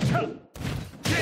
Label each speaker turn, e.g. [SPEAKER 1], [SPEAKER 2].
[SPEAKER 1] 撤进